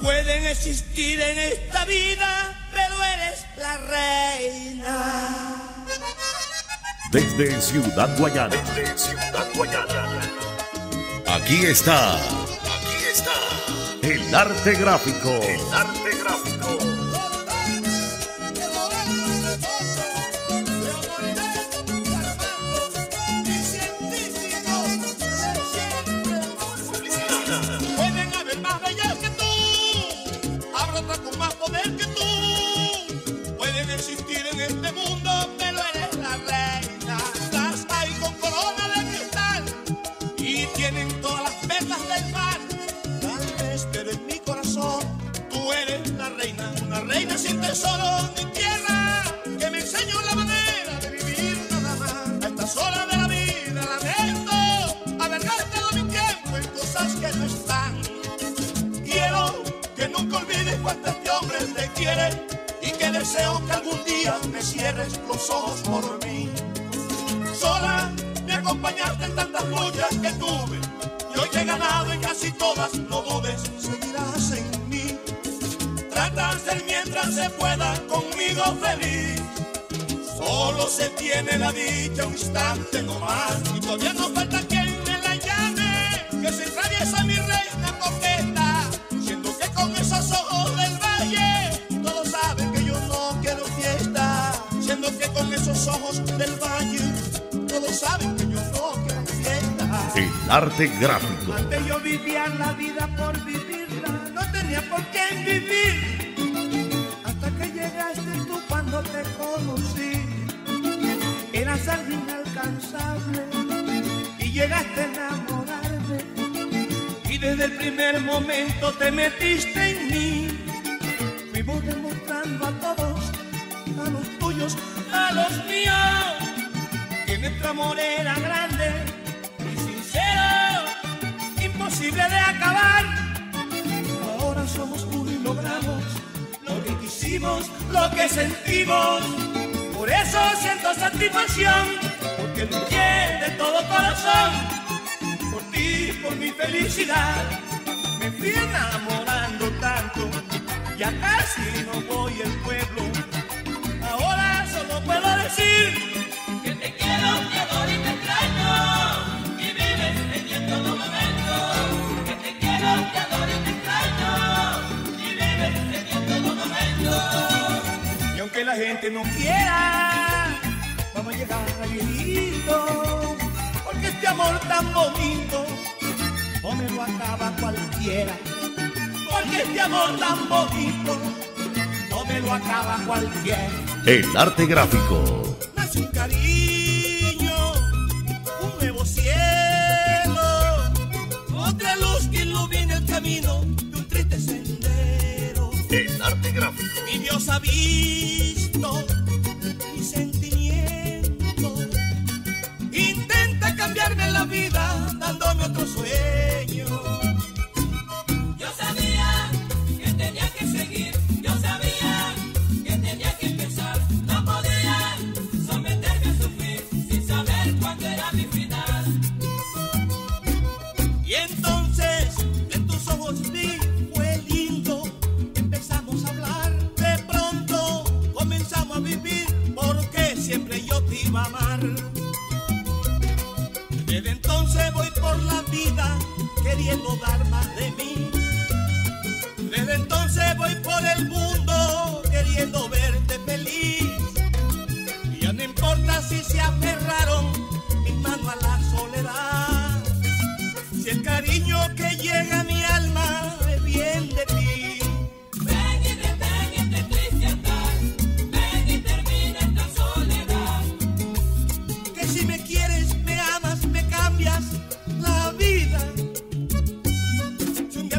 pueden existir en esta vida, pero eres la reina. Desde Ciudad Guayana. Desde Ciudad Guayana. Aquí está. Aquí está. El arte gráfico. Hombre te quiere y que deseo que algún día me cierres los ojos por mí. Sola me acompañaste en tantas luchas que tuve y hoy he ganado en casi todas, no dudes, seguirás en mí. Trata de ser mientras se pueda conmigo feliz. Solo se tiene la dicha un instante no más y todavía no falta quien me la llame, que se atraviesa mi ojos del valle todos saben que yo no quiero fiesta. El arte gráfico. Antes yo vivía la vida por vivirla, no tenía por qué vivir. Hasta que llegaste tú cuando te conocí. Eras alguien inalcanzable y llegaste a enamorarme. Y desde el primer momento te metiste en mí. Fuimos demostrando a todos, a los tuyos, a los míos, que nuestro amor era grande y sincero, imposible de acabar. Ahora somos uno y logramos lo que quisimos, lo que sentimos. Por eso siento satisfacción, porque luché de todo corazón. Por ti, por mi felicidad, me fui enamorando tanto. Ya casi no voy al pueblo. Puedo decir Que te quiero, te adoro y te extraño. Y vives en mí en todo momento. Que te quiero, te adoro y te extraño. Y vives en mí en todo momento. Y aunque la gente no quiera, vamos a llegar a viejito. Porque este amor tan bonito no me lo acaba cualquiera. Porque este amor tan bonito no me lo acaba cualquiera. El arte gráfico. Nace un cariño, un nuevo cielo, otra luz que ilumina el camino de un triste sendero. El arte gráfico. Mi Dios ha visto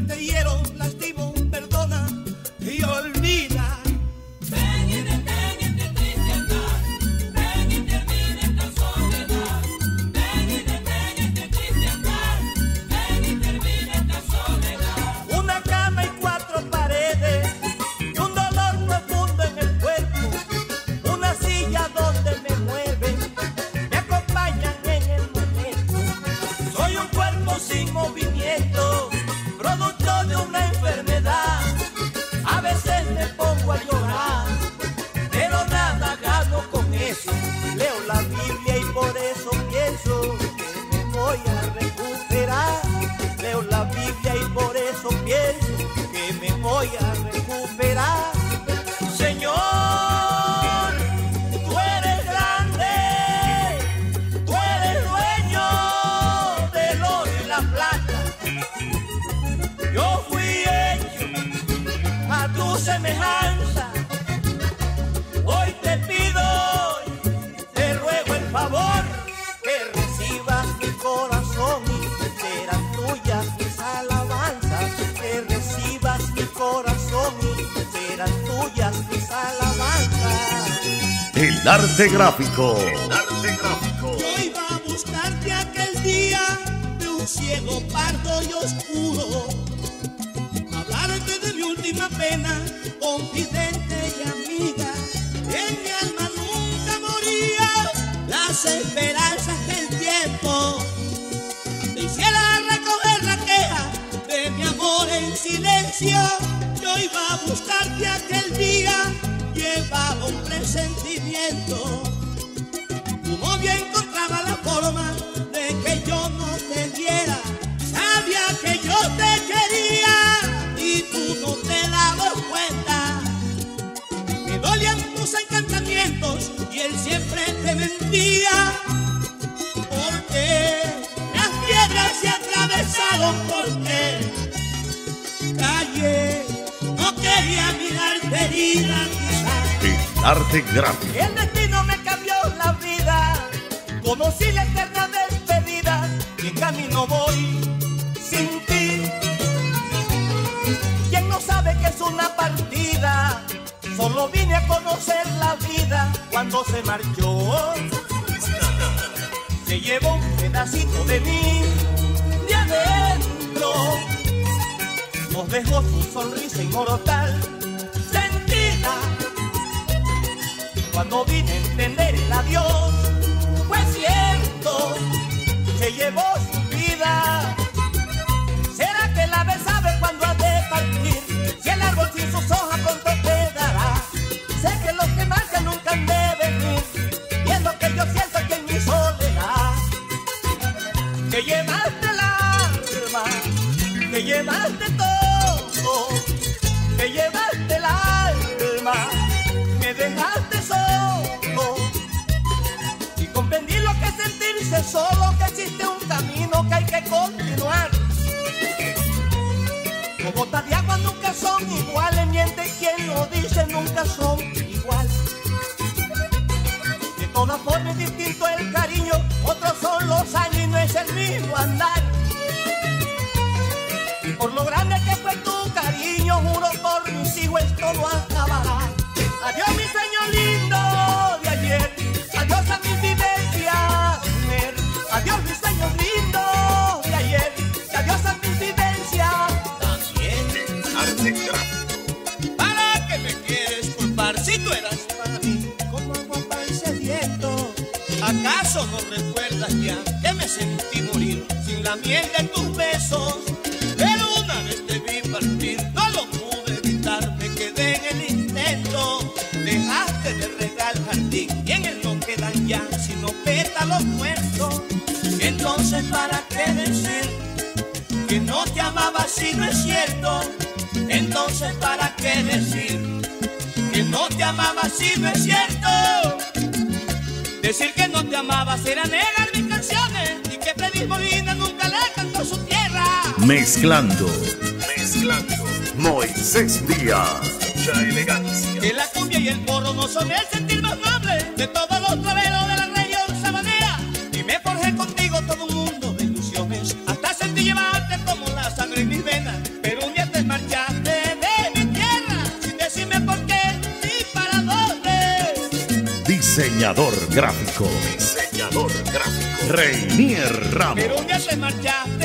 te hiero, El arte gráfico. Presentimiento. Tu novia encontraba la forma de que yo no te diera. Sabía que yo te quería y tú no te dabas cuenta. Me dolían tus encantamientos y él siempre te mentía. Porque las piedras se atravesaron porque calle no quería mirarte herida arte gráfico. El destino me cambió la vida. Conocí la eterna despedida. Y en camino voy sin ti. ¿Quién no sabe que es una partida? Solo vine a conocer la vida cuando se marchó. Se llevó un pedacito de mí de adentro. Nos dejó su sonrisa inmortal, cuando vine a entender el adiós, fue cierto, se llevó su vida. ¿Será que la ave sabe cuando ha de partir? Si el árbol sin sus hojas pronto quedará. Sé que los que marchan nunca han de venir, y es lo que yo siento aquí en mi soledad. Que llevaste el alma, que llevaste solo, que existe un camino que hay que continuar. Como gotas de agua nunca son iguales, miente quien lo dice, nunca son iguales. De todas formas distinto el cariño, otros son los años y no es el mismo andar. Morir miel de tus besos? Pero una vez te vi partir, no lo pude evitar, me quedé en el intento. Dejaste de regar el jardín y en él no quedan ya sino pétalos muertos. Entonces, ¿para qué decir? que no te amaba si no es cierto. Entonces, ¿para qué decir que no te amaba si no es cierto? Decir que no te amaba será negar mis canciones y que Freddy Molina Mezclando. Mezclando. Moisés Díaz. Mucha elegancia. Que la cumbia y el porro no son el sentir más noble de todos los traveros de la región sabanera. Y me forjé contigo todo un mundo de ilusiones. Hasta sentí llevarte como la sangre en mis venas. Pero un día te marchaste de mi tierra sin decirme por qué ni para dónde. Diseñador gráfico. Diseñador gráfico. Reinier Ramos. Pero un día te marchaste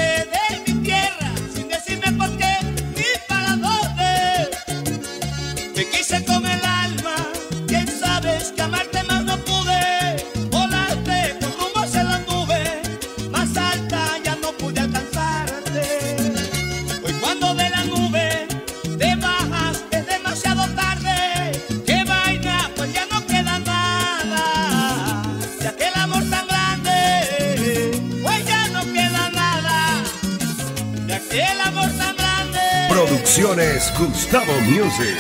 Producciones Gustavo Music.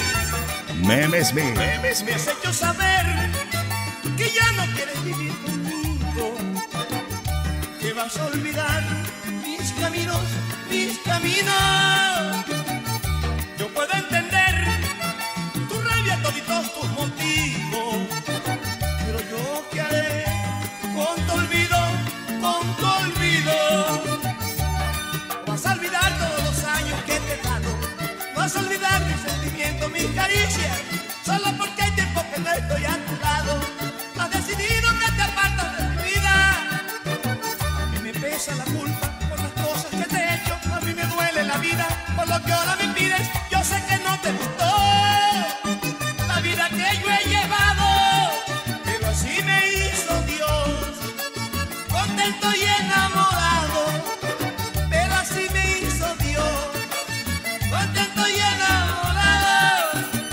Memes Me. Me has hecho saber que ya no quieres vivir conmigo, que vas a olvidar mis caminos, mis caminos. Caricias. Solo porque hay tiempo que no estoy a tu lado. Has decidido que te apartas de mi vida. A mí me pesa la culpa por las cosas que te he hecho. A mí me duele la vida por lo que ahora me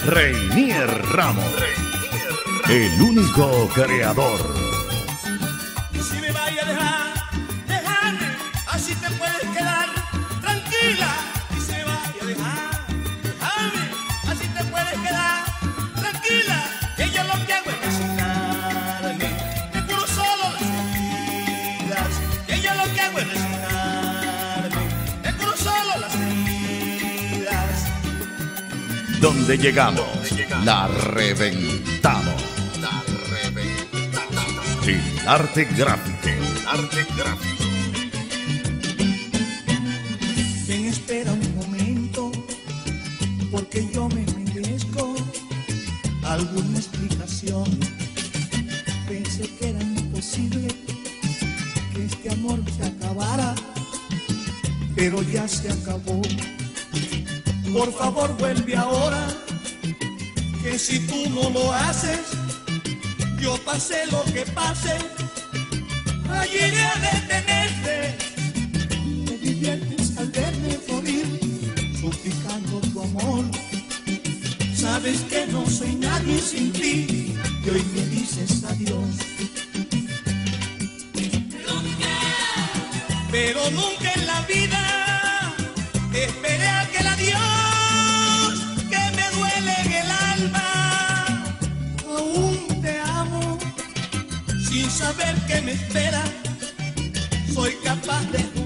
Reinier Ramos. El único creador. Donde llegamos, la reventamos. El arte gráfico. Arte gráfico. Ven, espera un momento, porque yo me merezco alguna explicación. Pensé que era imposible que este amor se acabara, pero ya se acabó. Por favor, vuelve ahora, que si tú no lo haces, yo pasé lo que pase, allí iré a detenerte te diviertes al verme morir, suplicando tu amor. Sabes que no soy nadie sin ti, y hoy me dices adiós. Pero nunca en la vida esperé aquel adiós saber que me espera. Soy capaz de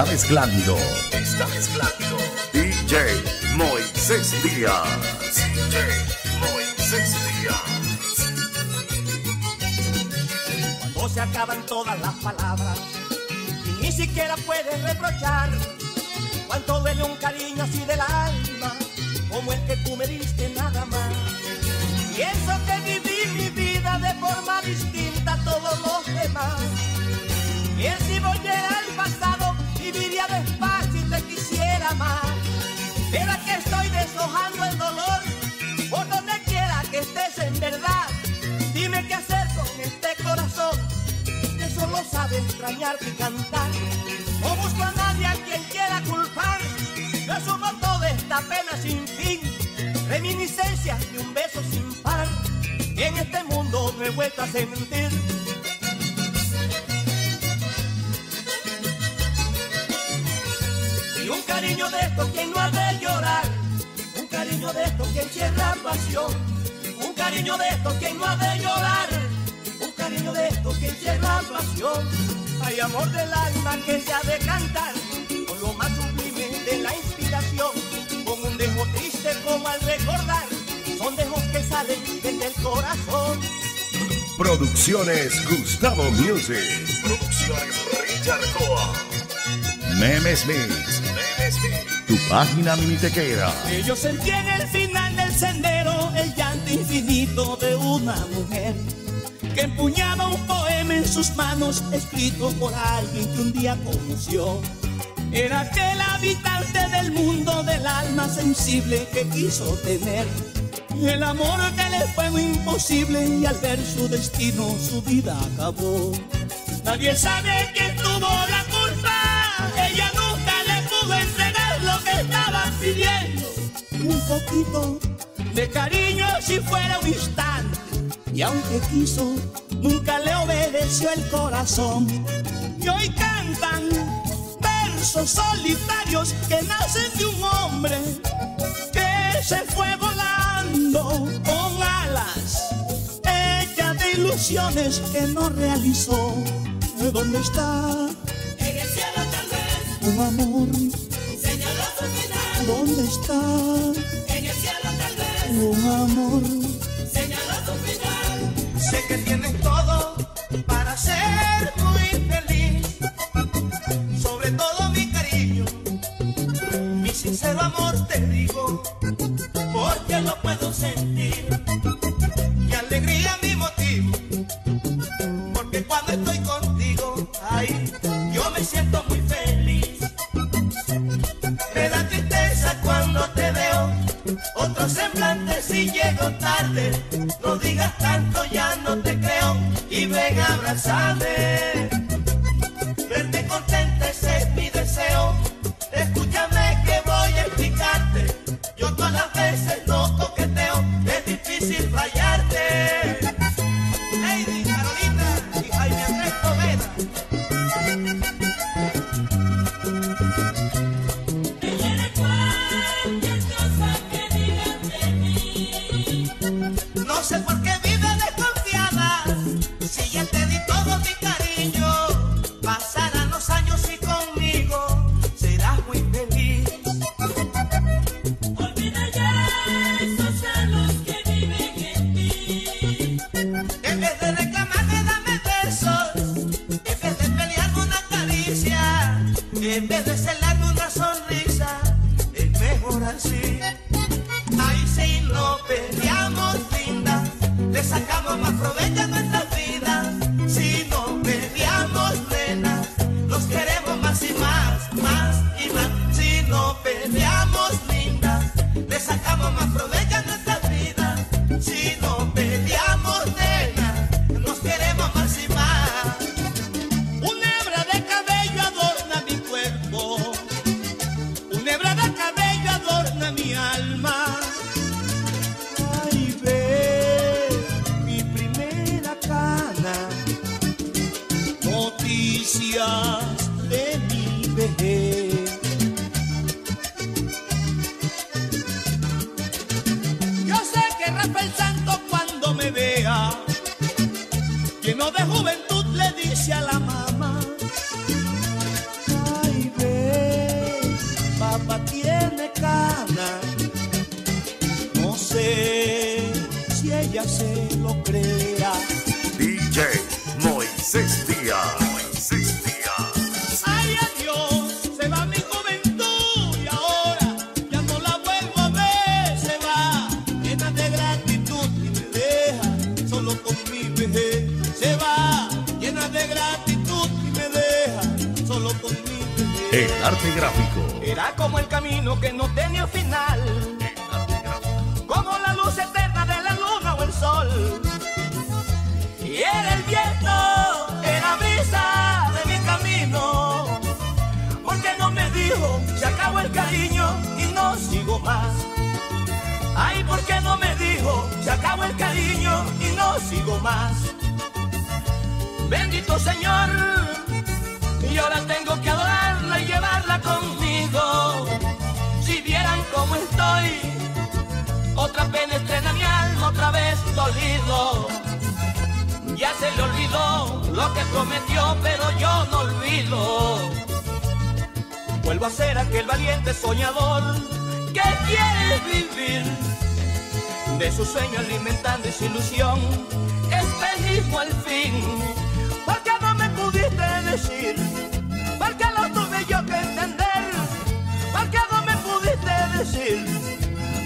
Está mezclando. Está mezclando. DJ Moisés Díaz. DJ Moisés Díaz. Cuando se acaban todas las palabras y ni siquiera puedes reprochar cuánto duele un cariño así del alma como el que tú me diste nada más. Y eso que viví mi vida de forma distinta a todos los demás. Y si volviera viviría despacio y te quisiera más. Pero aquí estoy deshojando el dolor por donde quiera que estés en verdad. Dime qué hacer con este corazón que solo sabe extrañarte y cantar. No busco a nadie a quien quiera culpar. Yo asumo toda esta pena sin fin, reminiscencias de un beso sin par. Que en este mundo no he vuelto a sentir. Cariño de estos quien no ha de llorar, un cariño de estos que encierra pasión, un cariño de estos quien no ha de llorar, un cariño de estos que encierra pasión. Hay amor del alma que se ha de cantar, con lo más sublime de la inspiración, con un dejo triste como al recordar, son dejos que salen desde el corazón. Producciones Gustavo Music. Producciones Richard Coa. Memes Mix. Tu página minitequera. Que yo sentí en el final del sendero el llanto infinito de una mujer que empuñaba un poema en sus manos escrito por alguien que un día conoció. Era aquel habitante del mundo del alma sensible que quiso tener el amor que le fue imposible y al ver su destino su vida acabó. Nadie sabe quién tuvo la pidiendo. Un poquito de cariño si fuera un instante y aunque quiso, nunca le obedeció el corazón. Y hoy cantan versos solitarios que nacen de un hombre que se fue volando con alas hechas de ilusiones que no realizó. ¿Dónde está En el cielo tal vez un amor? señaló su. ¿Dónde está En el cielo tal vez un amor? señaló su final. Sé que tienes todo Rafael Santo cuando me vea. Lleno de juventud le dice a la mamá ay ve papá tiene cana no sé si ella se lo crea Era como el camino que no tenía final, como la luz eterna de la luna o el sol. Y era el viento, era brisa de mi camino, porque no me dijo, se acabó el cariño y no sigo más. Ay, porque no me dijo, se acabó el cariño y no sigo más. Bendito Señor, y ahora tengo Si vieran cómo estoy, otra pena estrena mi alma, otra vez dolido. Ya se le olvidó lo que prometió, pero yo no olvido. Vuelvo a ser aquel valiente soñador que quiere vivir de su sueño alimentando esa ilusión. Espejismo al fin, ¿por qué no me pudiste decir? fusil.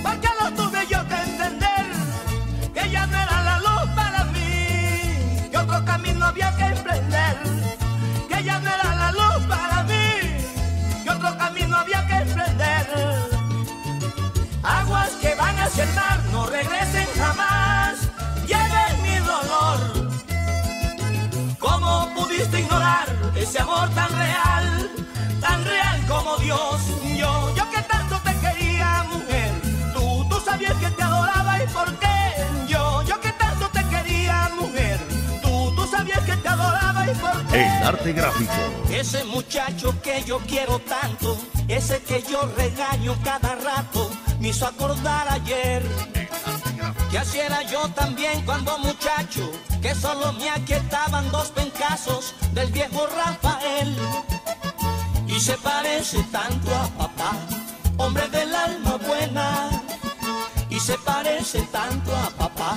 Porque lo tuve yo que entender que ya no era la luz para mí, que otro camino había que emprender. Que ya no era la luz para mí, que otro camino había que emprender. Aguas que van hacia el mar no regresen jamás, lleven mi dolor. ¿Cómo pudiste ignorar ese amor tan real, tan real como Dios? Adoraba y por qué. Yo, yo que tanto te quería, mujer, tú, tú sabías que te adoraba y por qué. El arte gráfico. Ese muchacho que yo quiero tanto, ese que yo regaño cada rato, me hizo acordar ayer. Que así era yo también cuando muchacho, que solo me aquietaban dos pencazos del viejo Rafael. Y se parece tanto a papá, hombre del alma buena. Y se parece tanto a papá,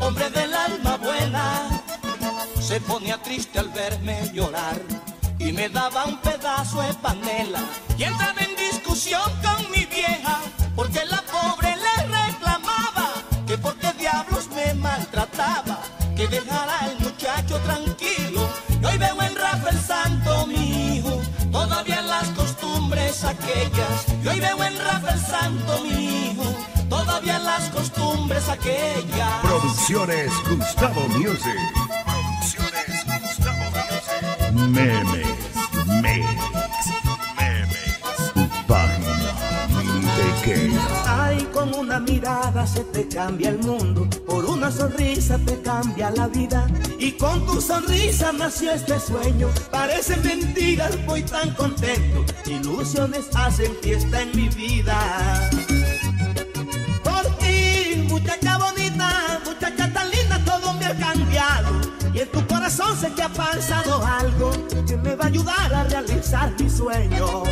hombre del alma buena. Se ponía triste al verme llorar y me daba un pedazo de panela. Y entraba en discusión con mi vieja porque la pobre le reclamaba que por qué diablos me maltrataba que dejara al muchacho tranquilo. Y hoy veo en Rafael Santo mi hijo todavía las costumbres aquellas. Y hoy veo en Rafael Santo mi hijo las costumbres aquellas Producciones Gustavo Music. Producciones Gustavo Music. Memes, memes. Tu página mintequera. Ay, con una mirada se te cambia el mundo, por una sonrisa te cambia la vida. Y con tu sonrisa nació este sueño, parece mentira, voy tan contento. Ilusiones hacen fiesta en mi vida. Corazón sé que ha pasado algo que me va a ayudar a realizar mi sueño.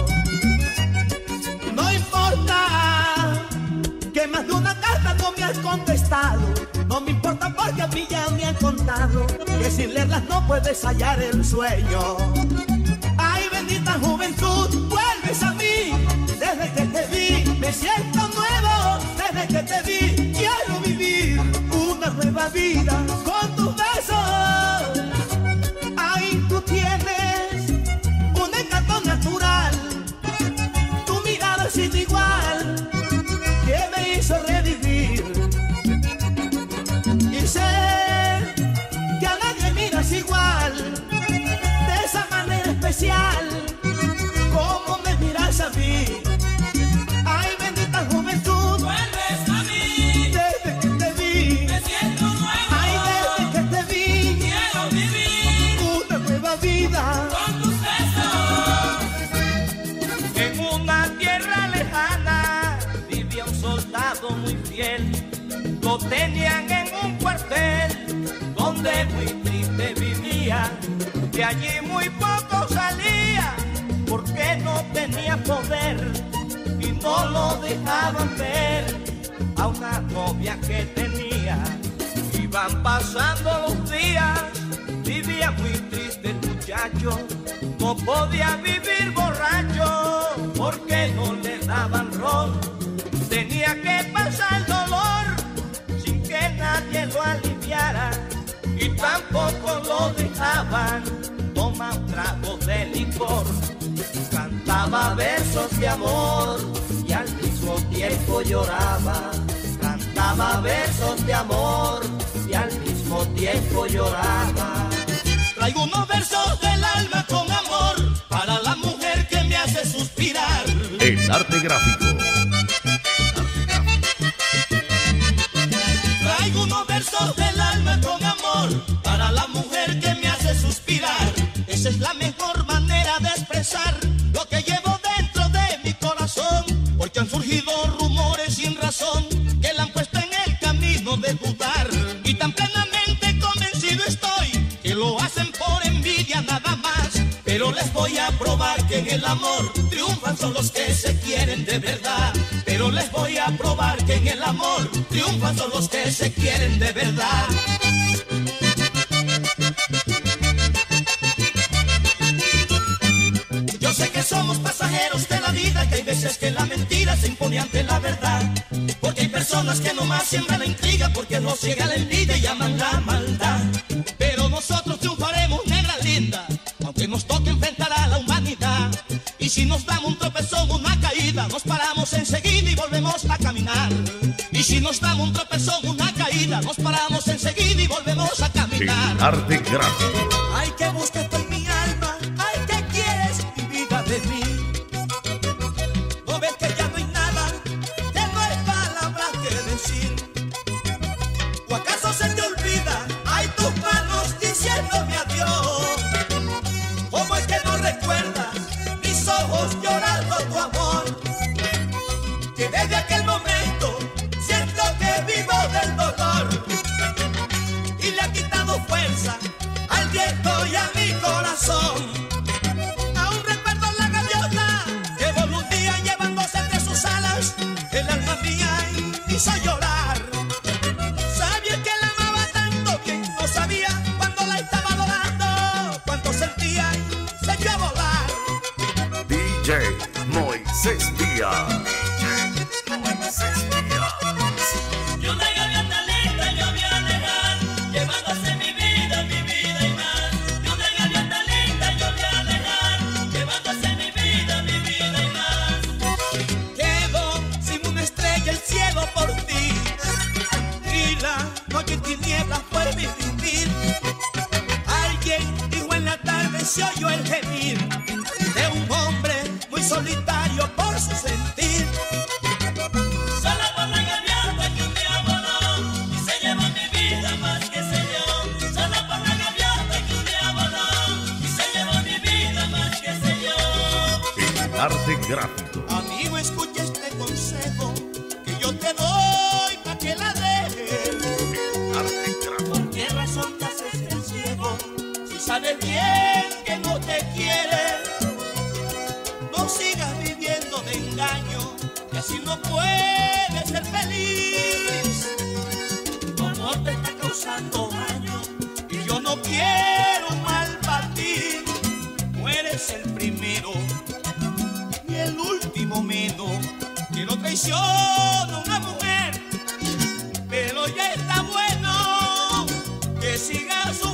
No importa que más de una carta no me has contestado. No me importa porque a mí ya me han contado que sin leerlas no puedes hallar el sueño. Ay, bendita juventud, vuelves a mí. Desde que te vi, me siento nuevo. Desde que te vi, quiero vivir una nueva vida Tenían en un cuartel donde muy triste vivía. De allí muy poco salía porque no tenía poder y no lo dejaban ver a una novia que tenía. Iban pasando los días, vivía muy triste el muchacho, no podía vivir borracho porque no le daban ron. Tenía que pasar nadie lo aliviara y tampoco lo dejaban tomar un trago de licor. Cantaba versos de amor y al mismo tiempo lloraba. Cantaba versos de amor y al mismo tiempo lloraba. Traigo unos versos del alma con amor para la mujer que me hace suspirar. El arte gráfico. En el amor triunfan son los que se quieren de verdad. Pero les voy a probar que en el amor triunfan son los que se quieren de verdad. Yo sé que somos pasajeros de la vida, que hay veces que la mentira se impone ante la verdad. Porque hay personas que nomás siembran la intriga, porque nos llega la envidia y llaman la maldad. Pero nosotros si nos dan un tropezón, una caída, nos paramos enseguida y volvemos a caminar. Y si nos dan un tropezón, una caída, nos paramos enseguida y volvemos a caminar. El arte gráfico primero, ni el último menos, que lo traiciona una mujer. Pero ya está bueno que siga su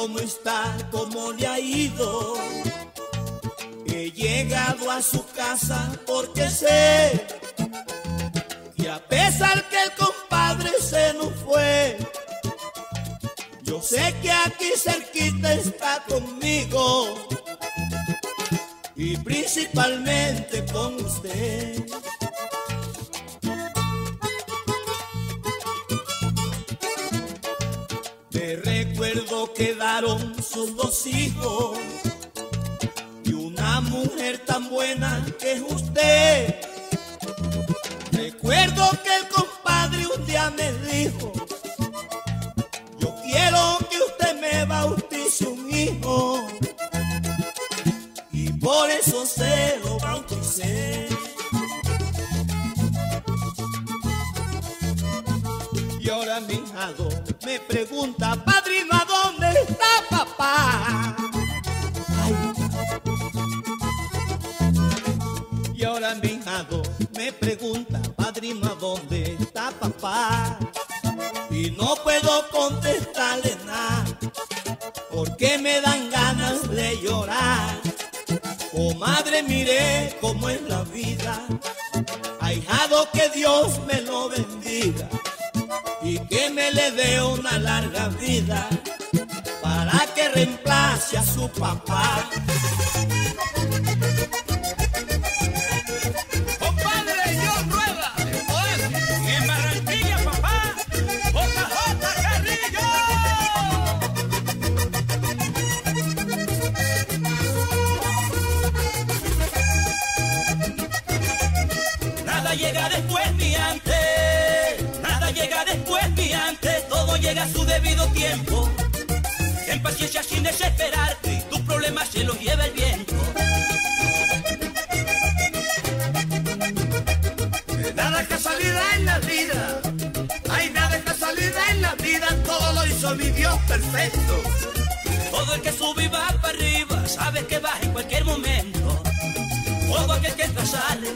cómo está, cómo le ha ido. He llegado a su casa porque sé que a pesar que el compadre se nos fue, yo sé que aquí cerquita está conmigo y principalmente con usted. Quedaron sus dos hijos y una mujer tan buena que es usted. Recuerdo que el compadre un día me dijo, yo quiero que usted me bautice un hijo. Y por eso se lo bauticé. Y ahora mi hijado me pregunta, pregunta, padrino, ¿a dónde está papá? Y no puedo contestarle nada, porque me dan ganas de llorar. Oh madre, mire cómo es la vida, ahijado que Dios me lo bendiga y que me le dé una larga vida para que reemplace a su papá. Llega después ni antes, nada llega después ni antes, todo llega a su debido tiempo. En paciencia sin desesperarte, tus problemas se los lleva el viento. Nada es casualidad en la vida. Hay nada es casualidad en la vida. Todo lo hizo mi Dios perfecto. Todo el que sube y va para arriba, sabe que baja en cualquier momento. Todo aquel que entra sale,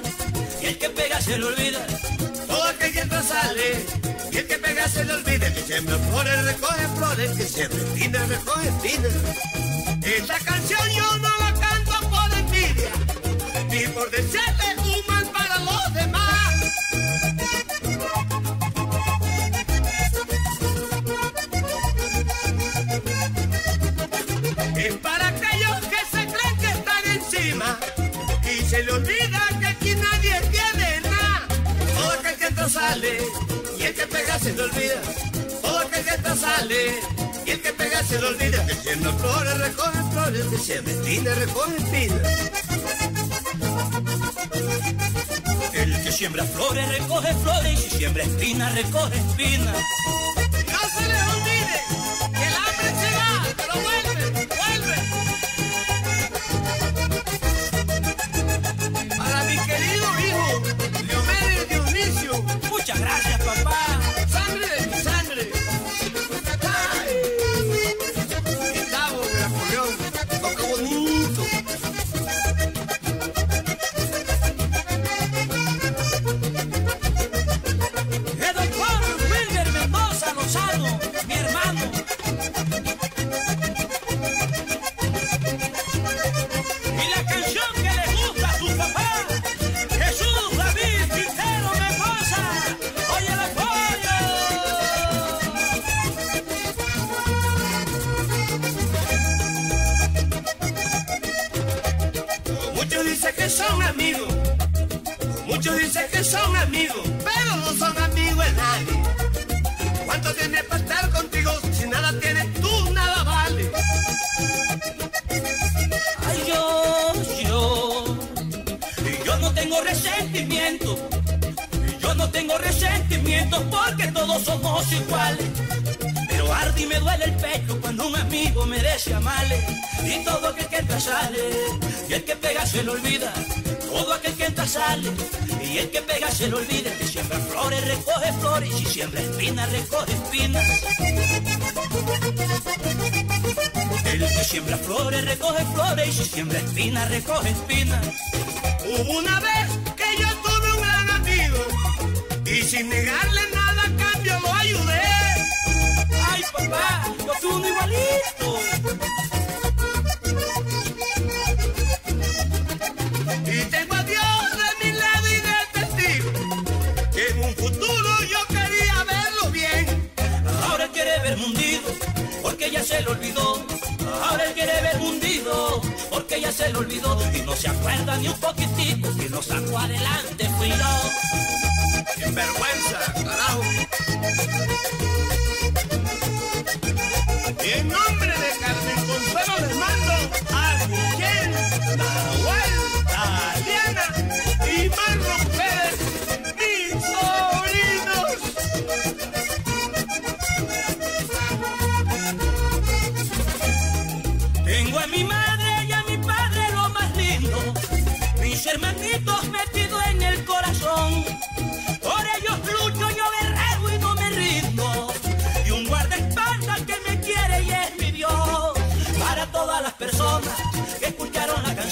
y el que pega se le olvida. Todo aquel que sale. Y el que pega se le olvida. Que siembra flores, recoge flores. Que siembra espinas, recoge espinas. Esta canción yo no la canto por envidia. Ni por desearle un mal para los demás. Es para aquellos que se creen que están encima y se le olvida y el que pega se le olvida. Todo aquel que entra sale y el que pega se le olvida. Que siembra flores recoge flores, que siembra espinas recoge espinas. El que siembra flores recoge flores, y si siembra espinas recoge espinas. Que son amigos, muchos dicen que son amigos, pero no son amigos de nadie. ¿Cuánto tienes para estar contigo? Si nada tienes tú, nada vale. Ay, yo, yo, yo no tengo resentimiento, yo no tengo resentimiento porque todos somos iguales. Y me duele el pecho cuando un amigo merece amarle. Y todo aquel que entra sale, y el que pega se lo olvida. Todo aquel que entra sale, y el que pega se lo olvida. El que siembra flores recoge flores, y si siembra espinas recoge espinas. El que siembra flores recoge flores, y si siembra espinas recoge espinas. Hubo una vez que yo tuve un gran amigo y sin negarle papá, yo soy uno igualito. Y tengo a Dios de mi lado y de testigo, en un futuro yo quería verlo bien. Ahora quiere ver hundido, porque ya se lo olvidó. Ahora quiere ver hundido, porque ya se lo olvidó. Y no se acuerda ni un poquitico que nos sacó adelante, fui yo. ¡Qué vergüenza, carajo! En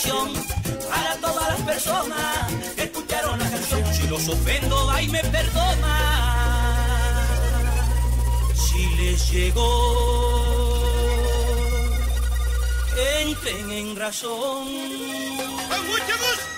para todas las personas que escucharon la canción. Si los ofendo, ay, me perdona. Si les llegó, entren en razón. ¡Con mucho gusto!